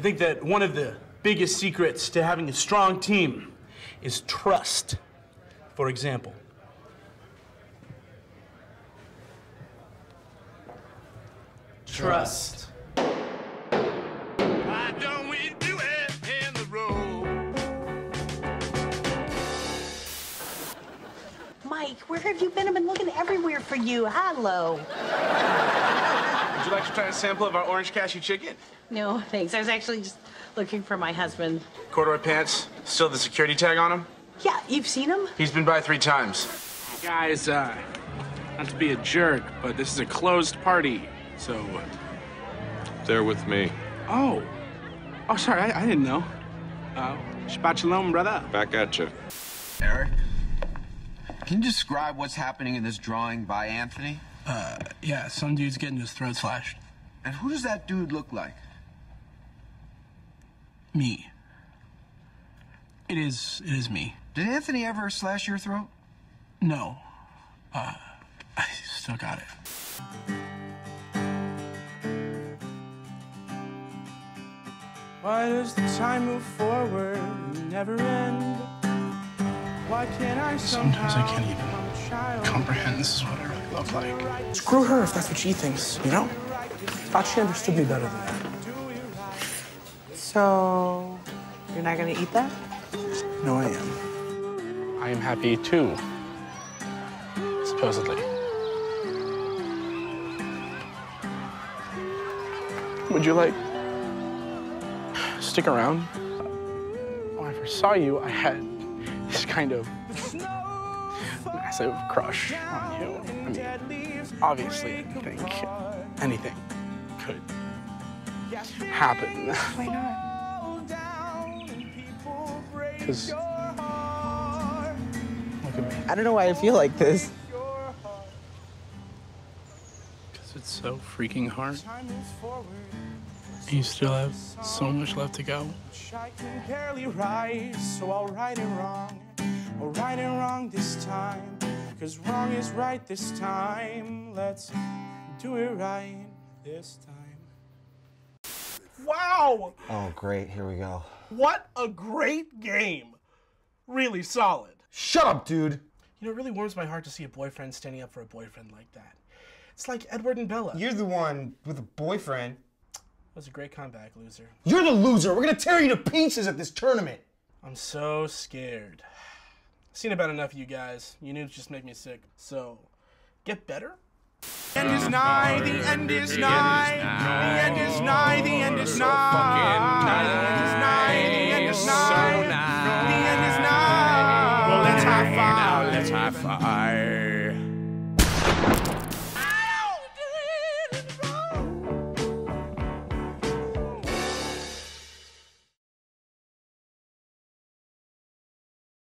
I think that one of the biggest secrets to having a strong team is trust. For example, trust. Why don't we do it in the road? Mike, where have you been? I've been looking everywhere for you. Hello. Would you like to try a sample of our orange cashew chicken? No, thanks. I was actually just looking for my husband. Corduroy pants, still the security tag on him? Yeah, you've seen him? He's been by three times. Guys, uh, not to be a jerk, but this is a closed party, so. They're with me. Oh. Oh, sorry, I, I didn't know. Uh, Shabbat shalom, brother. Back at you. Eric, can you describe what's happening in this drawing by Anthony? Uh, yeah, some dude's getting his throat slashed. And who does that dude look like? Me. It is, it is me. Did Anthony ever slash your throat? No. Uh, I still got it. Why does the time move forward and never end? Why can't I Sometimes I can't even comprehend this is what I really love like. Screw her if that's what she thinks, you know? Thought she understood me better than that. So, you're not gonna eat that? No, I am. I am happy too. Supposedly. Would you like stick around? When I first saw you, I had this kind of massive crush on you. I mean, obviously, I think anything could happen. Why not? Because look at me. I don't know why I feel like this. Because it's so freaking hard. You still have so much left to go. I can barely write, so I'll write it wrong. I'll write it wrong this time. Cause wrong is right this time. Let's do it right this time. Wow! Oh, great. Here we go. What a great game! Really solid. Shut up, dude. You know, it really warms my heart to see a boyfriend standing up for a boyfriend like that. It's like Edward and Bella. You're the one with a boyfriend. That was a great comeback, loser. You're the loser. We're gonna tear you to pieces at this tournament. I'm so scared. I've seen about enough of you guys. You knew to just make me sick. So, get better? The end is nigh, the end is nigh, the end is nigh, the end is nigh, the end is nigh, the end is nigh, the end is nigh. Well, let's high five. Now let's high five.